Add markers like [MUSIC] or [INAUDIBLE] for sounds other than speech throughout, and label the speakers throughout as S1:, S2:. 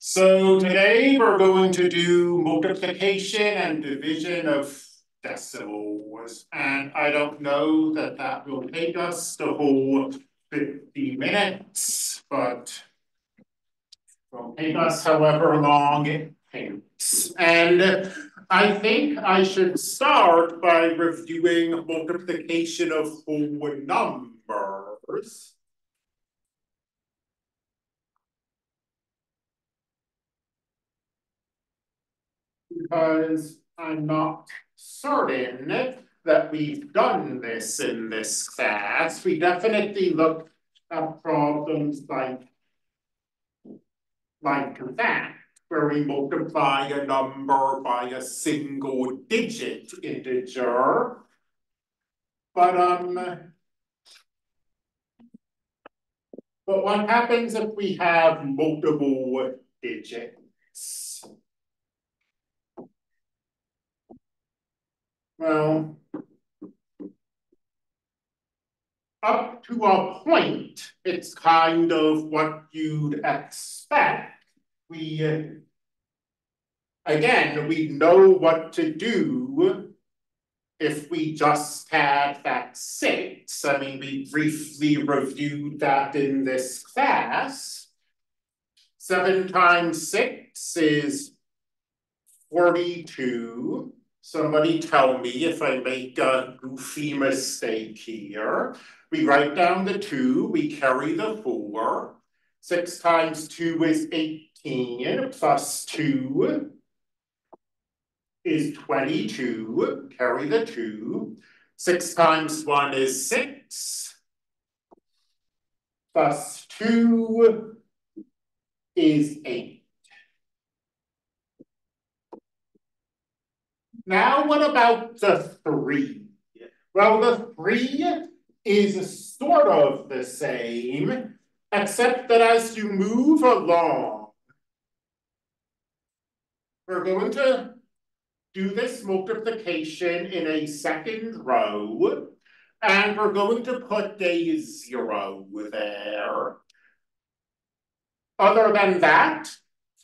S1: So today we're going to do multiplication and division of decimals. And I don't know that that will take us the whole fifty minutes, but it will take us however long it takes. And I think I should start by reviewing multiplication of whole numbers. Because I'm not certain that we've done this in this class. We definitely looked at problems like, like that, where we multiply a number by a single digit integer. But um, but what happens if we have multiple digits? Well, up to a point, it's kind of what you'd expect. We, uh, again, we know what to do if we just had that six. I mean, we briefly reviewed that in this class. Seven times six is 42. Somebody tell me if I make a goofy mistake here. We write down the two, we carry the four. Six times two is 18, plus two is 22, carry the two. Six times one is six, plus two is eight. Now what about the three? Well, the three is sort of the same, except that as you move along, we're going to do this multiplication in a second row, and we're going to put a zero there. Other than that,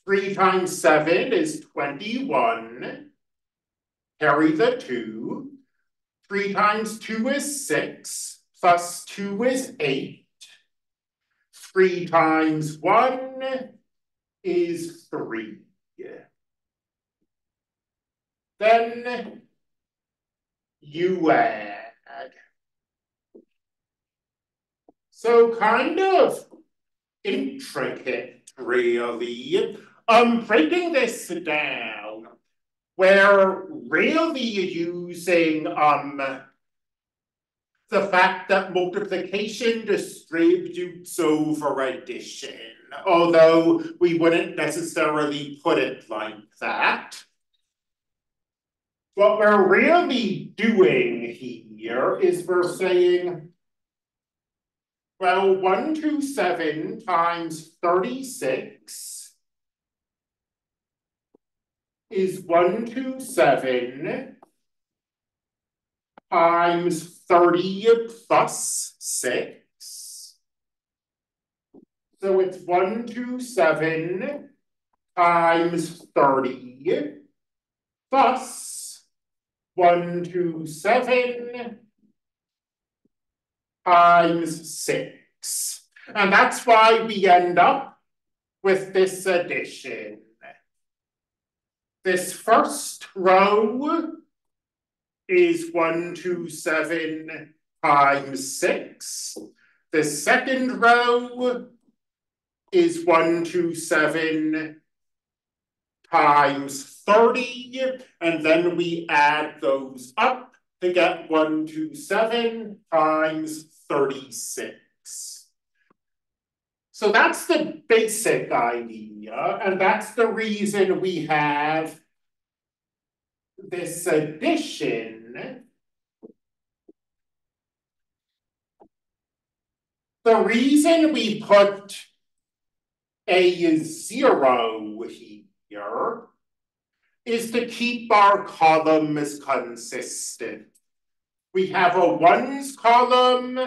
S1: three times seven is 21 carry the two. Three times two is six, plus two is eight. Three times one is three. Then you add. So kind of intricate, really. I'm breaking this down we're really using um, the fact that multiplication distributes over addition, although we wouldn't necessarily put it like that. What we're really doing here is we're saying, well, 127 times 36 is one two seven times 30 plus six. So it's one two seven times 30 plus one two seven times six. And that's why we end up with this addition. This first row is one, two, seven times six. The second row is one, two, seven times 30, and then we add those up to get one, two, seven times 36. So that's the basic idea, and that's the reason we have this addition. The reason we put a zero here is to keep our columns consistent. We have a ones column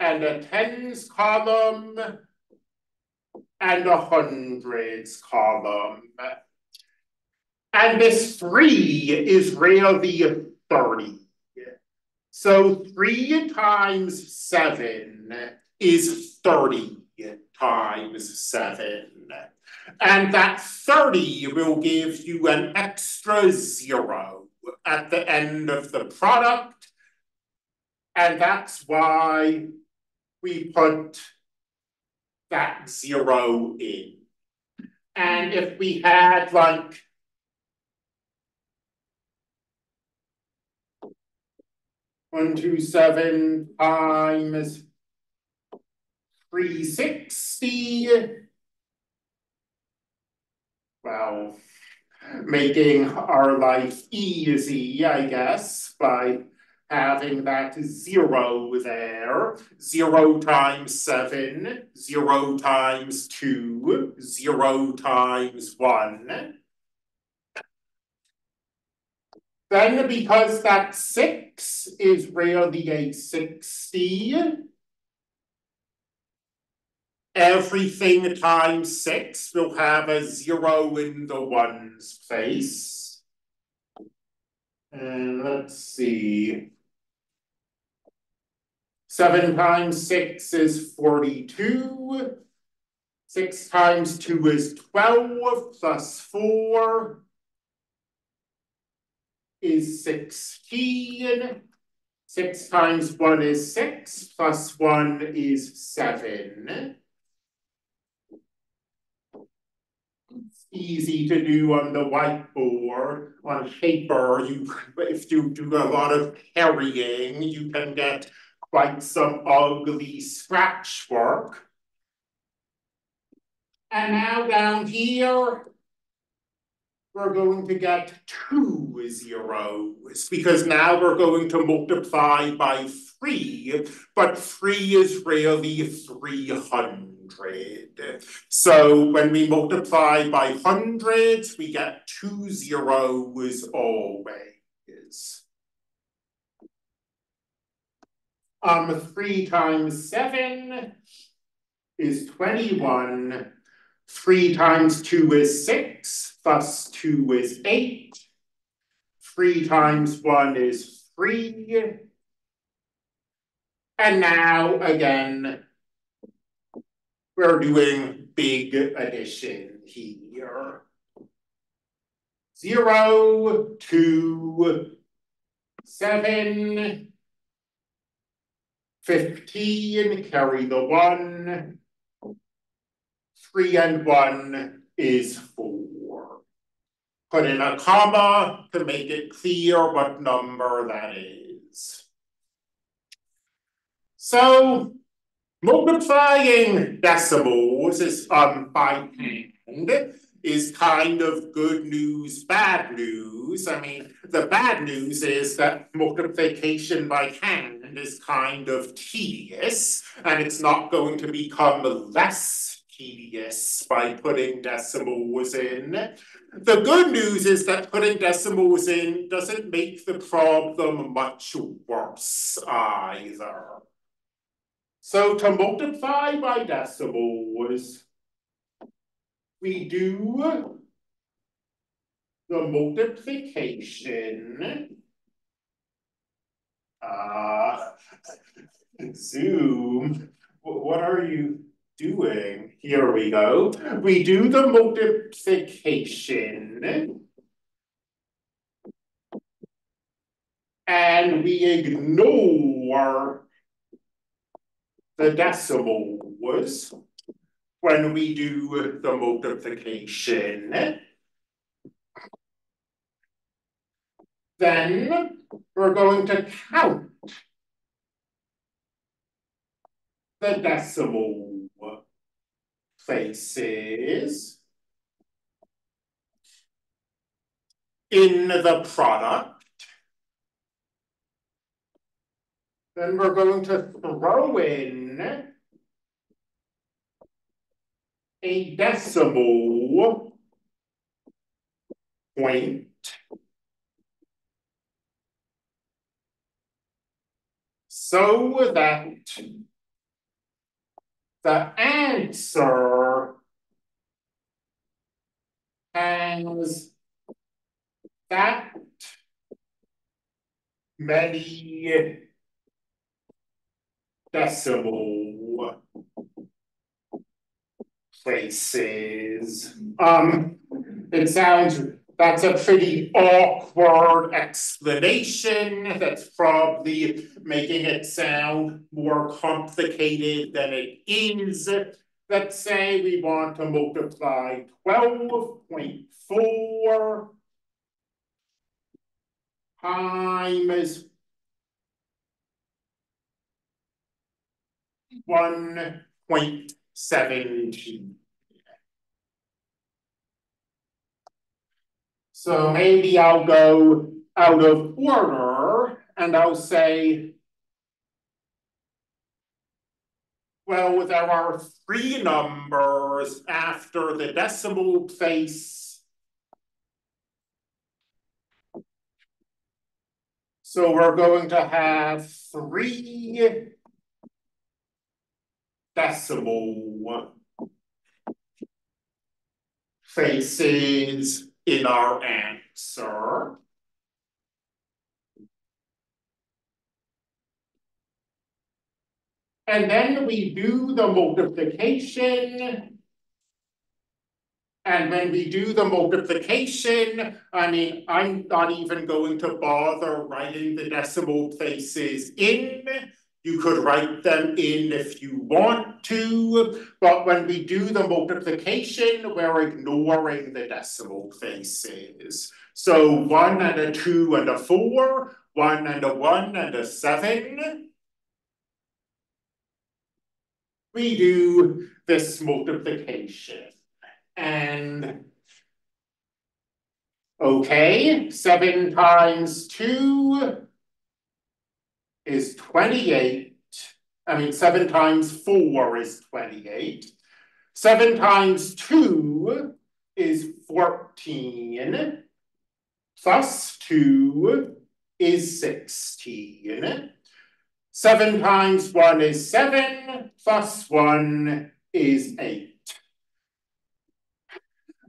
S1: and a tens column, and a hundreds column. And this three is really 30. So three times seven is 30 times seven. And that 30 will give you an extra zero at the end of the product. And that's why we put that zero in. And if we had like one, two, seven times three sixty. Well, making our life easy, I guess, by having that zero there. Zero times seven, zero times two, zero times one. Then because that six is really a sixty, everything times six will have a zero in the ones place. And let's see. Seven times six is forty-two. Six times two is twelve plus four is sixteen. Six times one is six, plus one is seven. It's easy to do on the whiteboard. On paper, you if you do a lot of carrying, you can get quite some ugly scratch work. And now down here, we're going to get two zeros because now we're going to multiply by three, but three is really 300. So when we multiply by hundreds, we get two zeros always. Um, three times seven is 21. Three times two is six, thus two is eight. Three times one is three. And now again, we're doing big addition here. Zero, two, seven, 15, carry the one. Three and one is four. Put in a comma to make it clear what number that is. So multiplying decimals is um by hand is kind of good news, bad news. I mean, the bad news is that multiplication by hand is kind of tedious, and it's not going to become less tedious by putting decimals in. The good news is that putting decimals in doesn't make the problem much worse either. So to multiply by decimals, we do the multiplication. Uh, Zoom, what are you doing? Here we go. We do the multiplication. And we ignore the decimals when we do uh, the multiplication. Then we're going to count the decimal places in the product. Then we're going to throw in a decimal point so that the answer has that many decimal places. Um, it sounds, that's a pretty awkward explanation. That's probably making it sound more complicated than it is. Let's say we want to multiply twelve point four times one point seventeen. So maybe I'll go out of order and I'll say, well, there are three numbers after the decimal place. So we're going to have three decimal places in our answer. And then we do the multiplication. And when we do the multiplication, I mean, I'm not even going to bother writing the decimal places in you could write them in if you want to, but when we do the multiplication, we're ignoring the decimal places. So one and a two and a four, one and a one and a seven. We do this multiplication and okay, seven times two is twenty-eight. I mean, seven times four is twenty-eight. Seven times two is fourteen. Plus two is sixteen. Seven times one is seven, plus one is eight.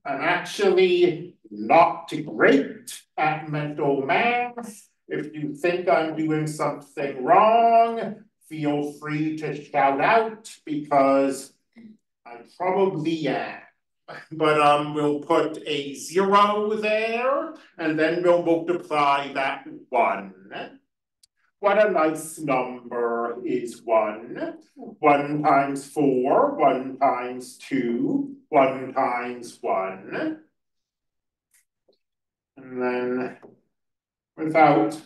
S1: I'm actually not to great at mental math, if you think I'm doing something wrong, feel free to shout out because I probably am. [LAUGHS] But um, we'll put a zero there and then we'll multiply that one. What a nice number is one. One times four, one times two, one times one. And then without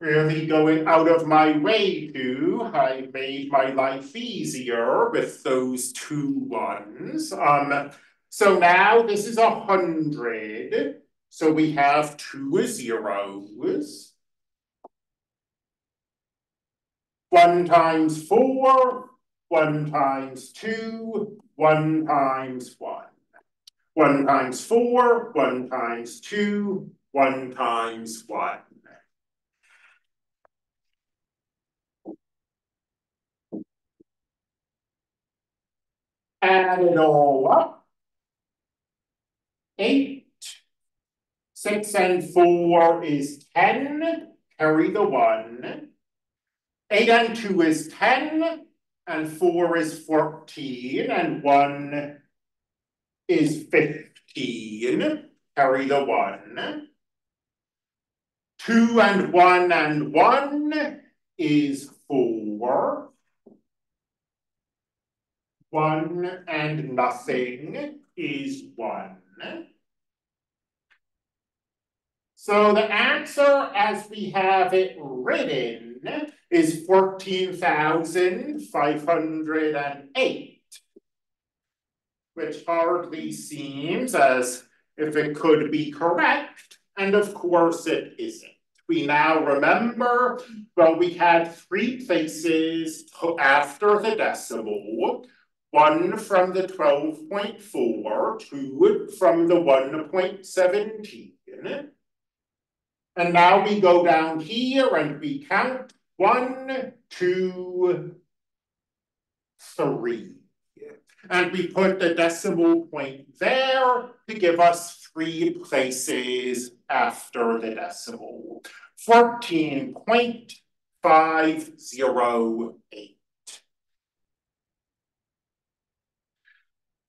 S1: really going out of my way to, I made my life easier with those two ones. Um, so now this is a hundred. So we have two zeros. One times four, one times two, one times one. One times four, one times two, one times one. Add it all up. Eight. Six and four is ten. Carry the one. Eight and two is ten. And four is fourteen. And one is fifteen. Carry the one. Two and one and one is four. One and nothing is one. So the answer as we have it written is fourteen thousand five hundred and eight, which hardly seems as if it could be correct and of course it isn't. We now remember, well, we had three places after the decimal, one from the 12.4, two from the 1.17. And now we go down here and we count one, two, three. And we put the decimal point there to give us three places after the decimal. Fourteen point five zero eight.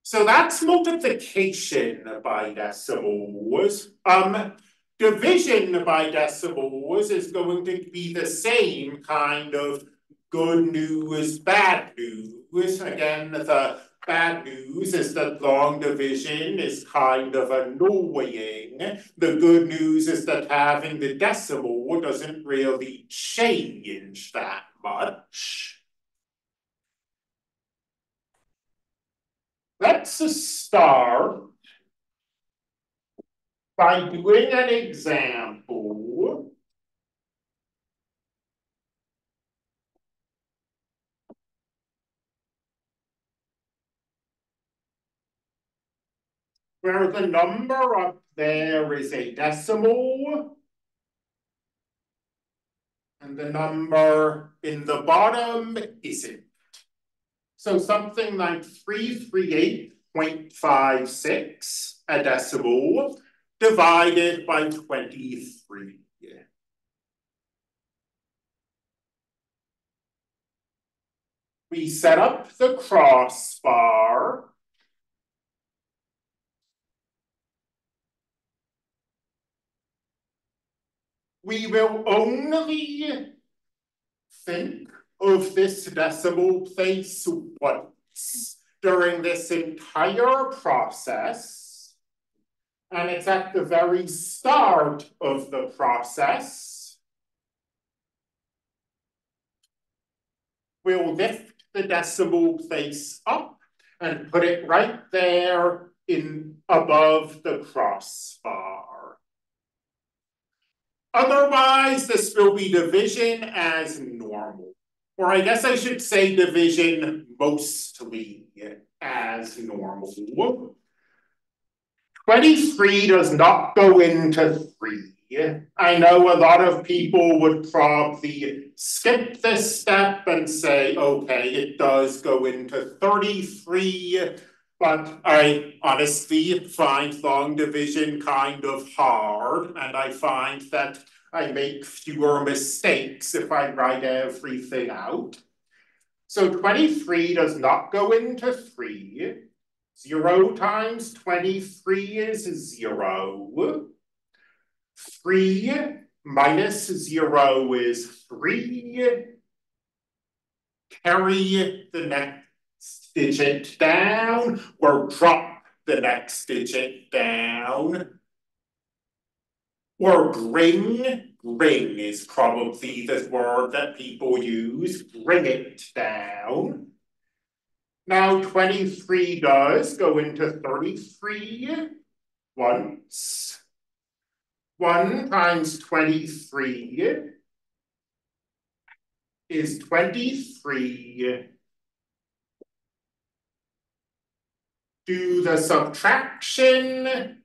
S1: So that's multiplication by decimals. Um, division by decimals is going to be the same kind of good news, bad news. Again, the bad news is that long division is kind of annoying. The good news is that having the decimal doesn't really change that much. Let's start by doing an example. Where the number up there is a decimal. And the number in the bottom isn't. So something like three three eight point five six, a decimal, divided by twenty-three. We set up the crossbar. We will only think of this decimal place once during this entire process. And it's at the very start of the process. We'll lift the decimal place up and put it right there in above the crossbar. Otherwise, this will be division as normal or I guess I should say division mostly as normal. Twenty-three does not go into three. I know a lot of people would probably skip this step and say, okay, it does go into thirty-three, but I honestly find long division kind of hard, and I find that I make fewer mistakes if I write everything out. So twenty-three does not go into three. Zero times twenty-three is zero. Three minus zero is three. Carry the next digit down or drop the next digit down or bring, bring is probably the word that people use, bring it down. Now twenty-three does go into thirty-three once. One times twenty-three is twenty-three. Do the subtraction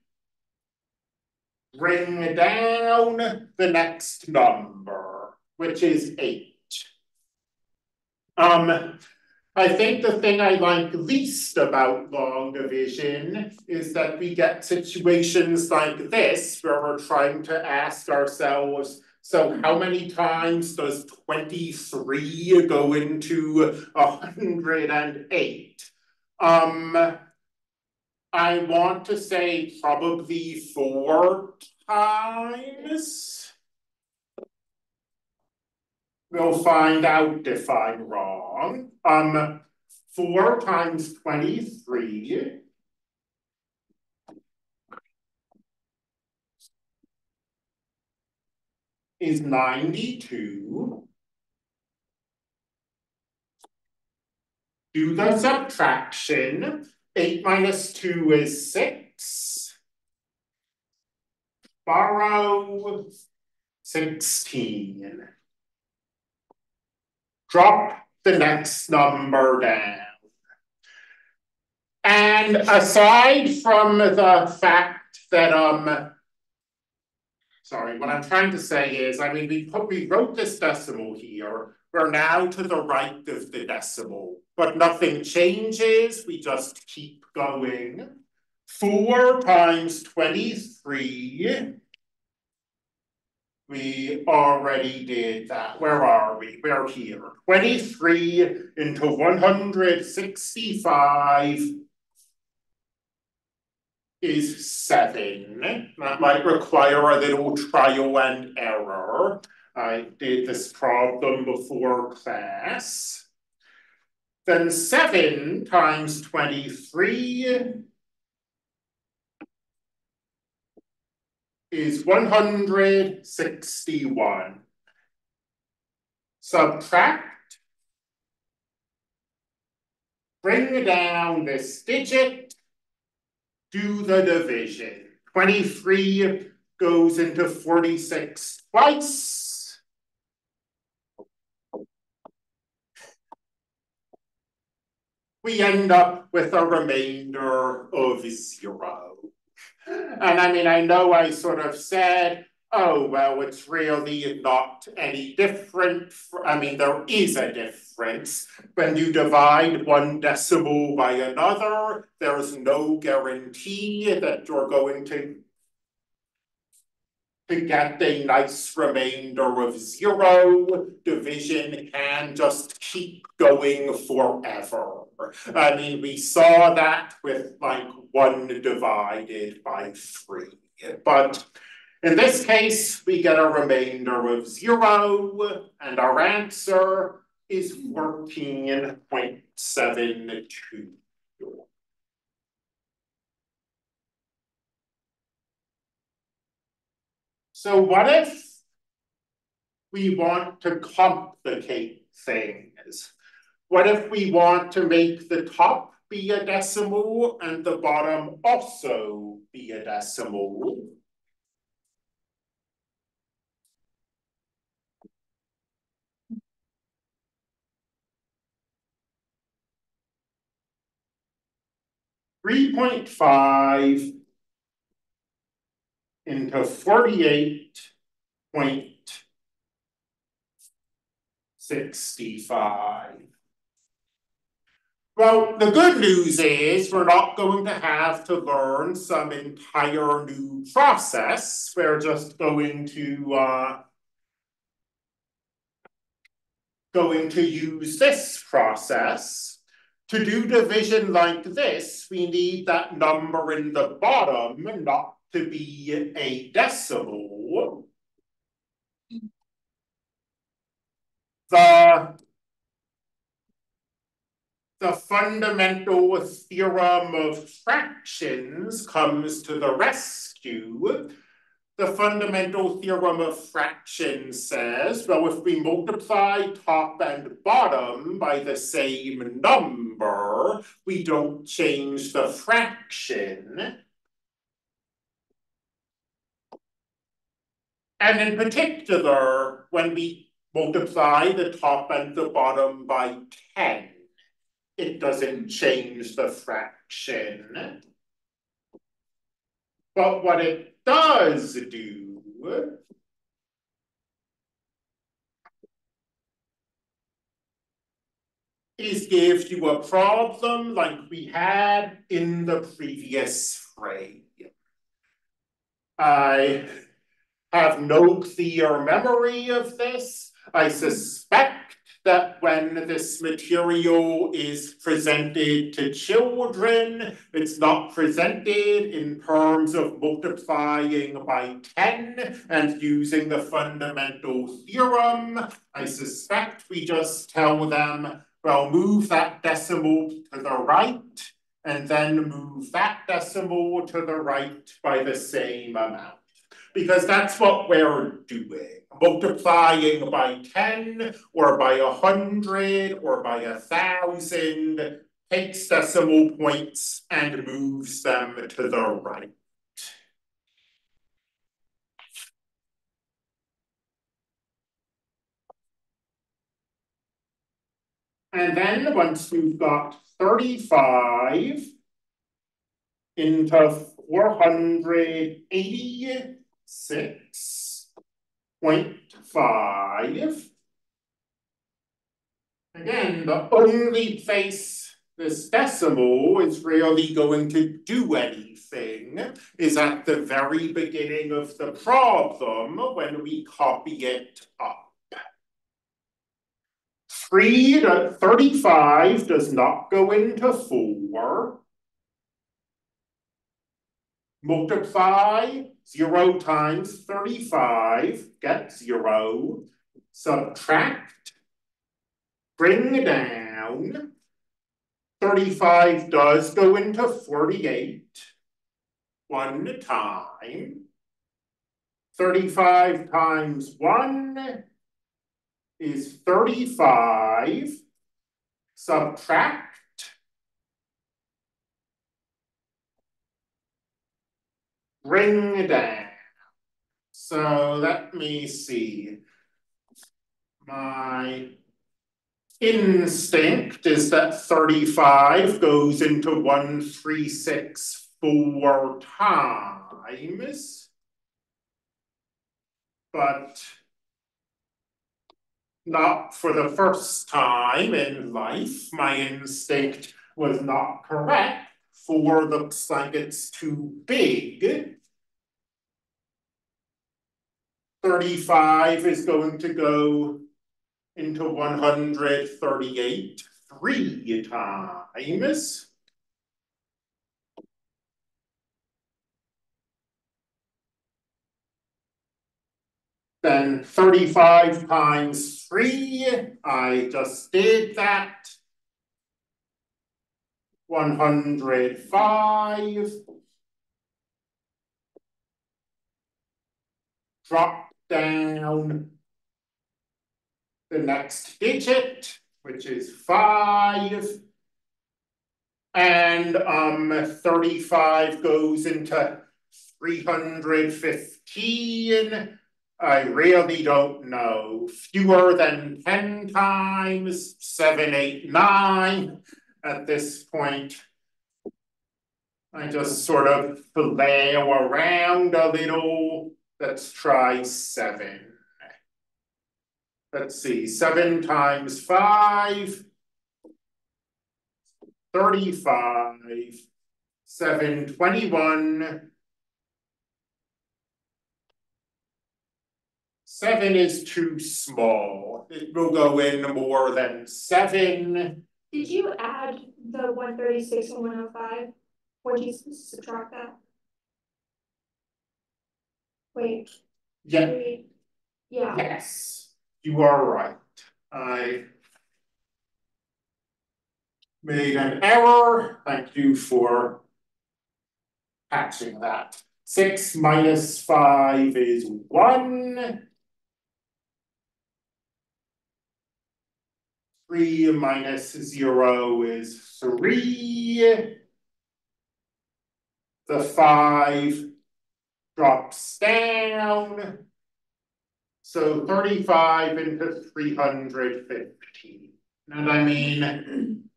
S1: bring down the next number, which is eight. Um, I think the thing I like least about long division is that we get situations like this where we're trying to ask ourselves, so how many times does twenty-three go into hundred and eight? Um, I want to say probably four times. We'll find out if I'm wrong. Um, four times twenty-three. Is ninety-two. Do the subtraction. Eight minus two is six. Borrow sixteen. Drop the next number down. And aside from the fact that, um, sorry, what I'm trying to say is, I mean, we put, we wrote this decimal here, we're now to the right of the decimal, but nothing changes, we just keep going. Four times twenty-three. We already did that. Where are we? We're here. Twenty-three into one hundred sixty-five is seven. That might require a little trial and error. I did this problem before class. Then seven times twenty-three is one hundred sixty-one. Subtract. Bring down this digit. Do the division. Twenty-three goes into forty-six twice. We end up with a remainder of zero. And I mean, I know I sort of said, oh, well, it's really not any different. I mean, there is a difference. When you divide one decimal by another, there's no guarantee that you're going to to get a nice remainder of zero, division can just keep going forever. I mean, we saw that with like one divided by three, but in this case, we get a remainder of zero, and our answer is fourteen point seven two. So what if we want to complicate things? What if we want to make the top be a decimal and the bottom also be a decimal? Three point five into forty-eight point sixty-five. Well, the good news is we're not going to have to learn some entire new process. We're just going to uh, going to use this process. To do division like this, we need that number in the bottom not to be a decimal. The the fundamental theorem of fractions comes to the rescue. The fundamental theorem of fractions says, well, if we multiply top and bottom by the same number, we don't change the fraction. And in particular, when we multiply the top and the bottom by 10, it doesn't change the fraction. But what it does do is give you a problem like we had in the previous frame. I have no clear memory of this. I suspect that when this material is presented to children, it's not presented in terms of multiplying by 10 and using the fundamental theorem. I suspect we just tell them, well, move that decimal to the right and then move that decimal to the right by the same amount because that's what we're doing. Multiplying by 10 or by a hundred or by a thousand takes decimal points and moves them to the right. And then once we've got 35 into 480 six point five. Again, the only place this decimal is really going to do anything is at the very beginning of the problem when we copy it up. 3 to 35 does not go into 4. Multiply 0 times 35, get 0. Subtract, bring down. 35 does go into 48 one time. 35 times 1 is 35. Subtract. Bring down. So let me see. My instinct is that 35 goes into 1364 times. But not for the first time in life, my instinct was not correct. Four looks like it's too big. 35 is going to go into 138 three times. Then 35 times 3, I just did that. 105. Drop down the next digit, which is 5. And um, 35 goes into 315. I really don't know. Fewer than 10 times, seven, eight, nine at this point. I just sort of flail around a little. Let's try 7. Let's see, 7 times 5, 35, 7, 21, Seven is too small. It will go in more than seven.
S2: Did you add the one thirty-six and one oh five? Or did you subtract that? Wait.
S1: Yeah.
S2: wait. Yeah,
S1: Yes, you are right. I made an error. Thank you for catching that. Six minus five is one. Three minus zero is three. The five drops down. So thirty-five into three hundred fifty. And I mean,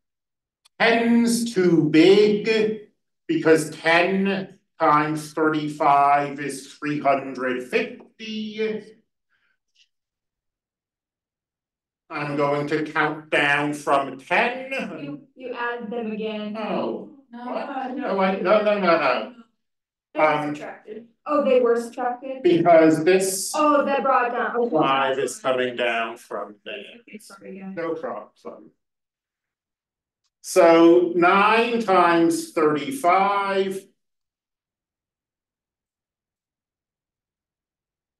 S1: ten's too big because ten times thirty-five is three hundred fifty. I'm going to count down from ten.
S2: you, you add them again.
S1: Oh,
S2: No,
S1: what? No, I, no, no, no, no,
S2: They
S1: Um,
S2: subtracted. Oh, they were subtracted?
S1: because this
S2: Oh, that brought down. Okay.
S1: five is coming down from there.
S2: Okay, sorry, yeah.
S1: No problem. So nine times thirty-five.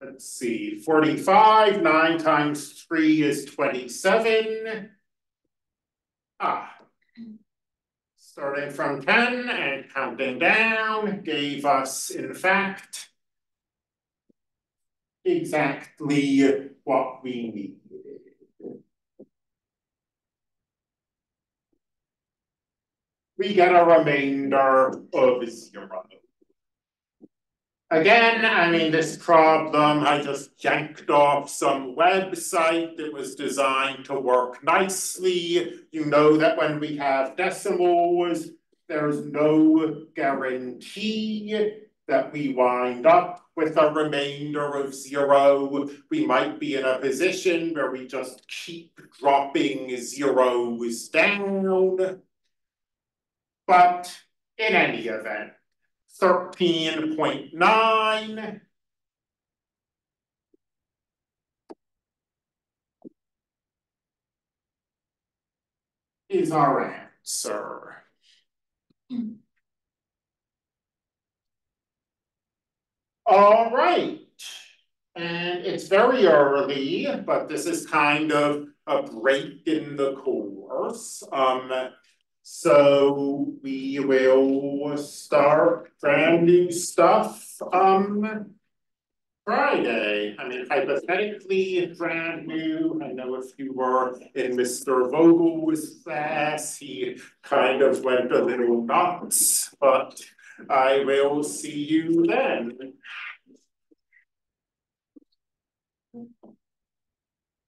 S1: Let's see, forty-five, nine times three is twenty-seven. Ah. Starting from ten and counting down gave us, in fact. Exactly what we needed. we get a remainder of zero. Again, I mean, this problem, I just yanked off some website that was designed to work nicely. You know that when we have decimals, there's no guarantee that we wind up with a remainder of zero. We might be in a position where we just keep dropping zeros down. But in any event, thirteen point nine. Is our answer. All right. And it's very early, but this is kind of a break in the course. Um, so we will start brand new stuff, um. Friday, I mean hypothetically brand new, I know if you were in Mr. Vogel's class, he kind of went a little nuts, but I will see you then.